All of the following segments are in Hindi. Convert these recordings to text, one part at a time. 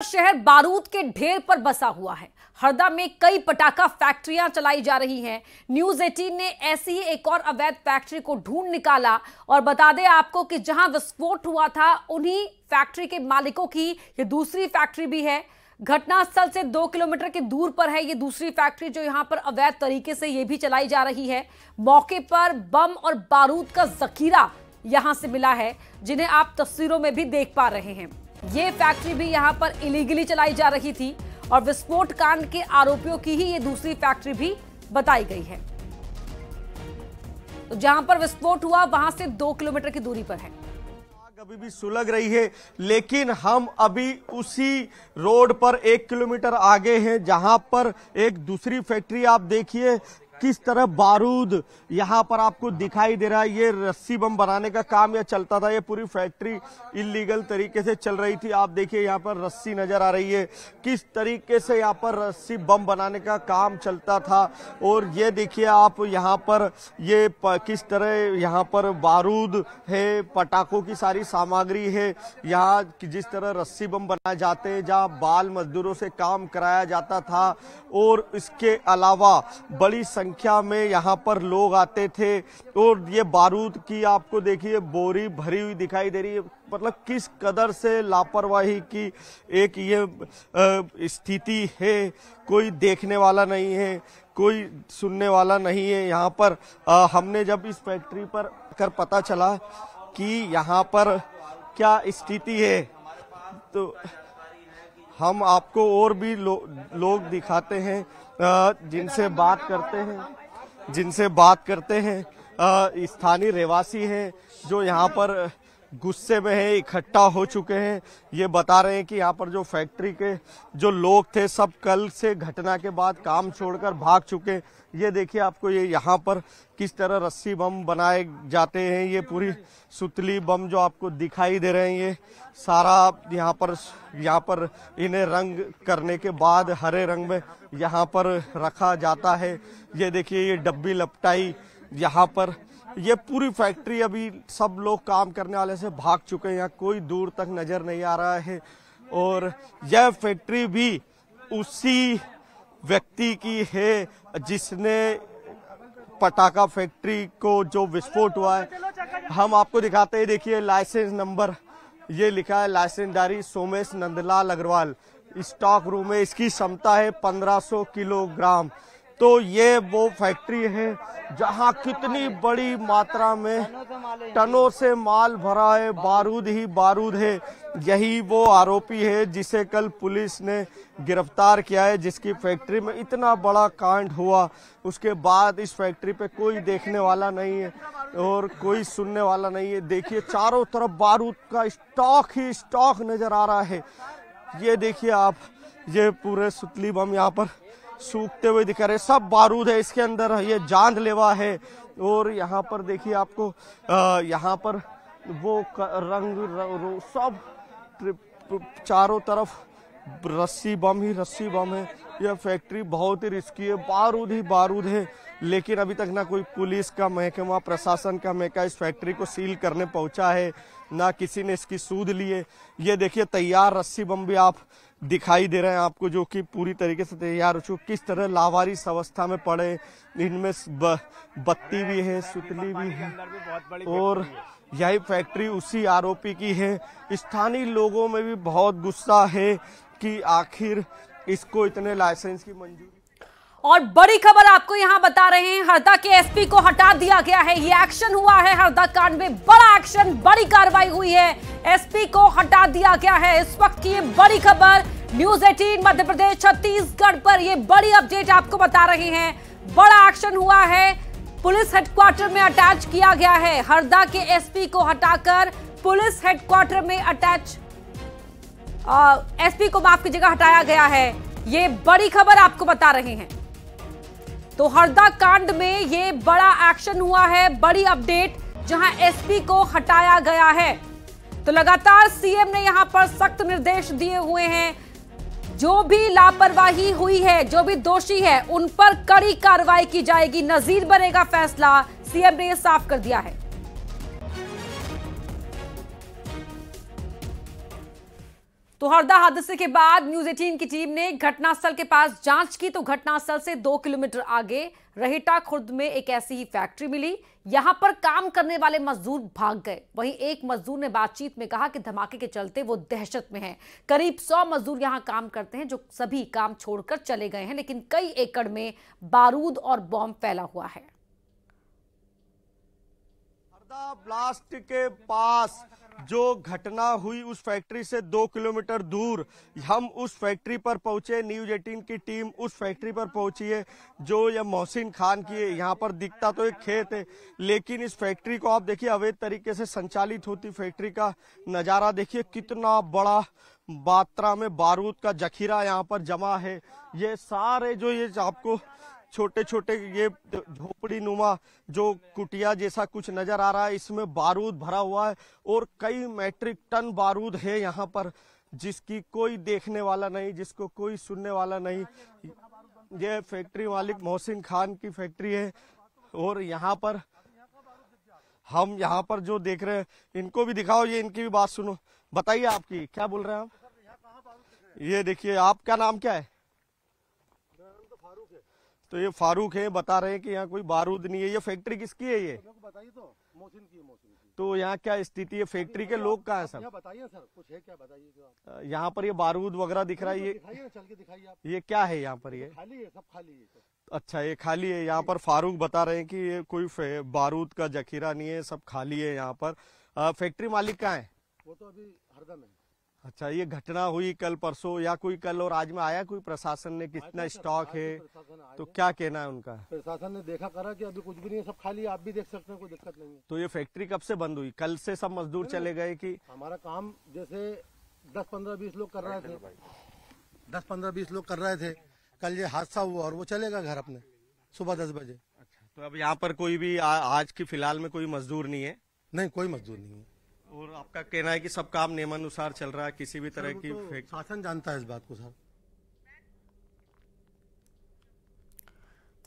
शहर बारूद के ढेर पर बसा हुआ है। हरदा में कई पटाखा फैक्ट्रियाँ चलाई जा रही हैं। न्यूज़ 18 ने ऐसी ही एक और अवैध फैक्ट्री को ढूंढ निकाला और बता दें आपको कि जहाँ विस्फोट हुआ था, उन्हीं फैक्ट्री के मालिकों की ये दूसरी फैक्ट्री भी है। घटनास्थल से दो किलोमीटर के दूर पर है ये दूसरी फैक्ट्री जो यहाँ पर अवैध तरीके से ये भी चलाई जा रही है। मौके पर बम और बारूद का जखीरा यहाँ से मिला है, जिन्हें आप तस्वीरों में भी देख पा रहे हैं। ये फैक्ट्री भी यहाँ पर इलीगली चलाई जा रही थी और विस्फोट कांड के आरोपियों की ही ये दूसरी फैक्ट्री भी बताई गई है। तो जहाँ पर विस्फोट हुआ, वहाँ से दो किलोमीटर की दूरी पर है। अभी भी सुलग रही है, लेकिन हम अभी उसी रोड पर एक किलोमीटर आगे हैं, जहाँ पर एक दूसरी फैक्ट्री आप देखिए किस तरह बारूद यहाँ पर आपको दिखाई दे रहा है? ये रस्सी बम बनाने का काम यह चलता था? ये पूरी फैक्ट्री इलीगल तरीके से चल रही थी। आप देखिए, यहाँ पर रस्सी नज़र आ रही है। किस तरीके से यहाँ पर रस्सी बम बनाने का काम चलता था? और ये देखिए आप यहाँ पर, ये किस तरह यहाँ पर बारूद है, पटाखों की सारी सामग्री है। यहाँ जिस तरह रस्सी बम बनाए जाते हैं, जहाँ बाल मजदूरों से काम कराया जाता था। और इसके अलावा बड़ी संख्या में यहाँ पर लोग आते थे। और ये बारूद की आपको देखिए बोरी भरी हुई दिखाई दे रही है। मतलब किस कदर से लापरवाही की एक ये स्थिति है। कोई देखने वाला नहीं है कोई सुनने वाला नहीं है यहाँ पर। आ, हमने जब इस फैक्ट्री पर कर पता चला कि यहाँ पर क्या स्थिति है तो हम आपको और भी लो, लोग दिखाते हैं जिनसे बात करते हैं जिनसे बात करते हैं स्थानीय रहवासी हैं जो यहाँ पर गुस्से में है, इकट्ठा हो चुके हैं। ये बता रहे हैं कि यहाँ पर जो फैक्ट्री के जो लोग थे, सब कल से घटना के बाद काम छोड़कर भाग चुके हैं। ये देखिए आपको, ये यहाँ पर किस तरह रस्सी बम बनाए जाते हैं, ये पूरी सुतली बम जो आपको दिखाई दे रहे हैं, ये सारा यहाँ पर यहाँ पर इन्हें रंग करने के बाद हरे रंग में यहाँ पर रखा जाता है। ये देखिए, ये डब्बी लपटाई यहाँ पर ये पूरी फैक्ट्री अभी सब लोग काम करने वाले से भाग चुके हैं कोई दूर तक नज़र नहीं आ रहा है। और यह फैक्ट्री भी उसी व्यक्ति की है जिसने पटाखा फैक्ट्री को जो विस्फोट हुआ है। हम आपको दिखाते हैं, देखिए लाइसेंस नंबर, ये लिखा है लाइसेंस लाइसेंसदारी सोमेश नंदलाल अग्रवाल। स्टॉक रूम में इसकी क्षमता है 1500 किलोग्राम। तो ये वो फैक्ट्री है जहाँ कितनी बड़ी मात्रा में टनों से माल भरा है, बारूद ही बारूद है। यही वो आरोपी है जिसे कल पुलिस ने गिरफ़्तार किया है, जिसकी फैक्ट्री में इतना बड़ा कांड हुआ। उसके बाद इस फैक्ट्री पे कोई देखने वाला नहीं है और कोई सुनने वाला नहीं है। देखिए, चारों तरफ़ बारूद का स्टॉक ही स्टॉक नज़र आ रहा है। ये देखिए आप, ये पूरे सुतली बम यहाँ पर सूखते हुए दिखा रहे सब बारूद है इसके अंदर ये जान लेवा है। और यहाँ पर देखिए आपको यहाँ पर वो रंग, रंग सब चारों तरफ़ रस्सी बम ही रस्सी बम है। यह फैक्ट्री बहुत ही रिस्की है बारूद ही बारूद है। लेकिन अभी तक ना कोई पुलिस का महकमा प्रशासन का महका इस फैक्ट्री को सील करने पहुँचा है ना किसी ने इसकी सूद लिए ये देखिए तैयार रस्सी बम भी आप दिखाई दे रहे हैं आपको, जो कि पूरी तरीके से तैयार हो चुके किस तरह लावारिस अवस्था में पड़े, इनमें बत्ती भी है, सुतली भी है, और यही फैक्ट्री उसी आरोपी की है। स्थानीय लोगों में भी बहुत गुस्सा है कि आखिर इसको इतने लाइसेंस की मंजूरी और बड़ी खबर आपको यहाँ बता रहे हैं, हरदा के एसपी को हटा दिया गया है। ये एक्शन हुआ है, हरदा कांड में बड़ा एक्शन बड़ी कार्रवाई हुई है। एसपी को हटा दिया गया है। इस वक्त की ये बड़ी खबर, न्यूज़ 18 मध्य प्रदेश, छत्तीसगढ़ पर ये बड़ी अपडेट आपको बता रहे हैं। बड़ा एक्शन हुआ है। पुलिस हेडक्वार्टर में अटैच किया गया है। हरदा के एसपी को हटाकर पुलिस हेडक्वार्टर में अटैच एसपी को माफ़ कीजिएगा, हटाया गया है। ये बड़ी खबर आपको बता रहे हैं। तो हरदा कांड में ये बड़ा एक्शन हुआ है, बड़ी अपडेट जहाँ एसपी को हटाया गया है। तो लगातार सीएम ने यहाँ पर सख्त निर्देश दिए हुए हैं। जो भी लापरवाही हुई है, जो भी दोषी है, उन पर कड़ी कार्रवाई की जाएगी। नजीर बनेगा फैसला सीएम ने यह साफ़ कर दिया है। तो हरदा हादसे के बाद न्यूज़ 18 की टीम ने घटनास्थल के पास जाँच की तो घटनास्थल से दो किलोमीटर आगे रहेटा खुर्द में एक ऐसी ही फैक्ट्री मिली। यहाँ पर काम करने वाले मजदूर भाग गए। वहीं एक मजदूर ने बातचीत में कहा कि धमाके के चलते वो दहशत में हैं। करीब 100 मजदूर यहाँ काम करते हैं, जो सभी काम छोड़कर चले गए हैं, लेकिन कई एकड़ में बारूद और बॉम्ब फैला हुआ है। हरदा ब्लास्ट के पास जो घटना हुई उस फैक्ट्री से दो किलोमीटर दूर, हम उस फैक्ट्री पर पहुँचे न्यूज़ एटीन की टीम उस फैक्ट्री पर पहुँची है, जो ये मोहसिन खान की है। यहाँ पर दिखता तो एक खेत है, लेकिन इस फैक्ट्री को आप देखिए, अवैध तरीके से संचालित होती फैक्ट्री का नज़ारा देखिए, कितना बड़ा मात्रा में बारूद का जखीरा यहाँ पर जमा है। ये सारे जो ये आपको छोटे छोटे ये झोपड़ी नुमा जो कुटिया जैसा कुछ नज़र आ रहा है, इसमें बारूद भरा हुआ है और कई मैट्रिक टन बारूद है यहाँ पर, जिसकी कोई देखने वाला नहीं, जिसको कोई सुनने वाला नहीं। ये फैक्ट्री मालिक मोहसिन खान की फैक्ट्री है और यहाँ पर हम यहाँ पर जो देख रहे हैं, इनको भी दिखाओ, ये इनकी भी बात सुनो। बताइए आपकी, क्या बोल रहे हैं आप? ये देखिए, आपका नाम क्या है? तो ये फारूक है बता रहे हैं कि यहाँ कोई बारूद नहीं है। ये फैक्ट्री किसकी है ये? बताइए तो मोहसिन की मोहसिन की। तो यहाँ क्या स्थिति है? फैक्ट्री के लोग कहाँ हैं यहाँ बताइए सर कुछ है क्या? बताइए यहाँ पर ये बारूद वगैरह दिख रहा है ये चल के दिखाइए ये क्या है यहाँ पर ये? खाली है सब खाली है सर अच्छा ये खाली है। यहाँ पर फारूक बता रहे हैं कि ये कोई बारूद का जखीरा नहीं है सब खाली है यहाँ पर। फैक्ट्री मालिक कहाँ है? वो तो अभी हरदम है। अच्छा ये घटना हुई कल परसों या कोई कल और आज में आया कोई प्रशासन ने? कितना स्टॉक है? तो क्या कहना है उनका? प्रशासन ने देखा करा कि अभी कुछ भी नहीं है सब खाली आप भी देख सकते हैं कोई दिक्कत नहीं है। तो ये फैक्ट्री कब से बंद हुई? कल से सब मजदूर चले गए कि हमारा काम जैसे दस पंद्रह बीस लोग कर रहे थे। दस पंद्रह बीस लोग कर रहे थे। कल ये हादसा हुआ और वो चलेगा घर अपने सुबह दस बजे। तो अब यहाँ पर कोई भी आ, आज की फ़िलहाल में कोई मजदूर नहीं है? नहीं कोई मजदूर नहीं है। और आपका कहना है कि सब काम नियमानुसार चल रहा है किसी भी तरह की तो शासन जानता है इस बात को सर।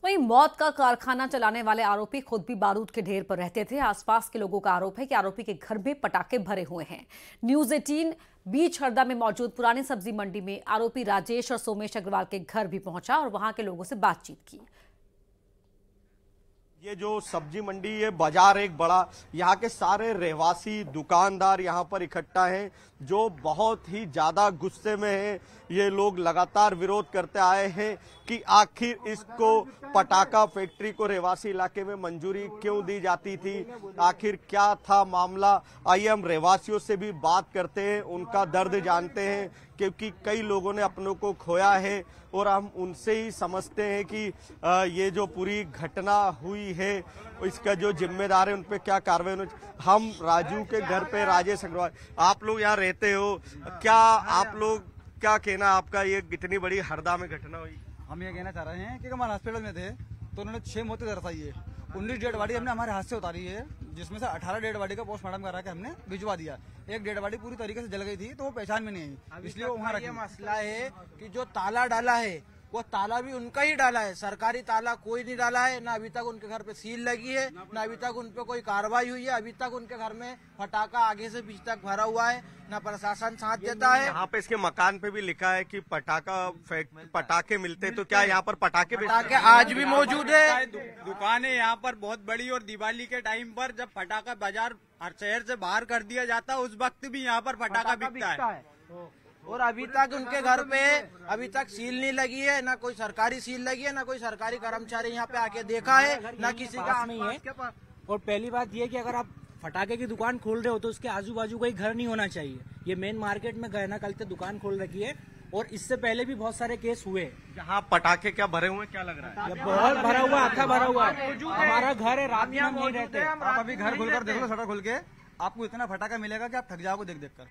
वहीं मौत का कारखाना चलाने वाले आरोपी खुद भी बारूद के ढेर पर रहते थे। आसपास के लोगों का आरोप है कि आरोपी के घर में पटाखे भरे हुए हैं। न्यूज़ 18 बीच हरदा में मौजूद पुरानी सब्ज़ी मंडी में आरोपी राजेश और सोमेश अग्रवाल के घर भी पहुँचा और वहाँ के लोगों से बातचीत की। ये जो सब्ज़ी मंडी, ये बाज़ार एक बड़ा, यहाँ के सारे रहवासी दुकानदार यहाँ पर इकट्ठा हैं, जो बहुत ही ज़्यादा गुस्से में हैं। ये लोग लगातार विरोध करते आए हैं कि आखिर इसको पटाखा फैक्ट्री को रहवासी इलाके में मंजूरी क्यों दी जाती थी? आखिर क्या था मामला? आइए हम रहवासियों से भी बात करते हैं, उनका दर्द जानते हैं क्योंकि कई लोगों ने अपनों को खोया है और हम उनसे ही समझते हैं कि ये जो पूरी घटना हुई है, इसका जो जिम्मेदार है, उन पर क्या कार्रवाई होनी हम राजू के घर पे राजेश अग्रवाल, आप लोग यहाँ रहते हो, क्या आप लोग, क्या कहना आपका ये इतनी बड़ी हरदा में घटना हुई? हम ये कहना चाह रहे हैं कि हॉस्पिटल में थे तो उन्होंने छह मौतें दर्शाई है। उन्नीस डेड बॉडी हमने हमारे हाथ से उतारी है जिसमें से अठारह डेड बॉडी का पोस्टमार्टम करा के हमने भिजवा दिया। एक डेड बॉडी पूरी तरीके से जल गई थी तो वो पहचान में नहीं आई इसलिए वो वहाँ ये मसला है कि जो ताला डाला है वो ताला भी उनका ही डाला है। सरकारी ताला कोई नहीं डाला है। ना अभी तक उनके घर पे सील लगी है ना अभी तक उन पे कोई कार्रवाई हुई है। अभी तक उनके घर में फटाका आगे से बीच तक भरा हुआ है ना प्रशासन साथ देता है। यहाँ पे इसके मकान पे भी लिखा है कि पटाखा फैक- पटाखे मिलते हैं। तो क्या यहाँ पर पटाखे पटाखे आज भी मौजूद है। दुकानें यहाँ पर बहुत बड़ी और दिवाली के टाइम पर जब पटाखा बाज़ार हर शहर से बाहर कर दिया जाता है उस वक्त भी यहाँ पर पटाखा बिकता है। और अभी तक उनके घर पे अभी तक सील नहीं लगी है ना कोई सरकारी सील लगी है ना कोई सरकारी कर्मचारी यहाँ पे आके देखा है ना किसी का नहीं है। और पहली बात यह कि अगर आप फटाके की दुकान खोल रहे हो तो उसके आजू बाजू कोई घर नहीं होना चाहिए। ये मेन मार्केट में गए ना कल से दुकान खोल रखी है और इससे पहले भी बहुत सारे केस हुए। यहाँ पटाखे क्या भरे हुए क्या लग रहा है? ये बहुत भरा हुआ आखा भरा हुआ। है हमारा घर है रात में हम नहीं रहते। आप अभी घर खोलकर देखो सड़क खोल के। आपको इतना फटाखा मिलेगा कि आप थक जाओगे देख देख कर।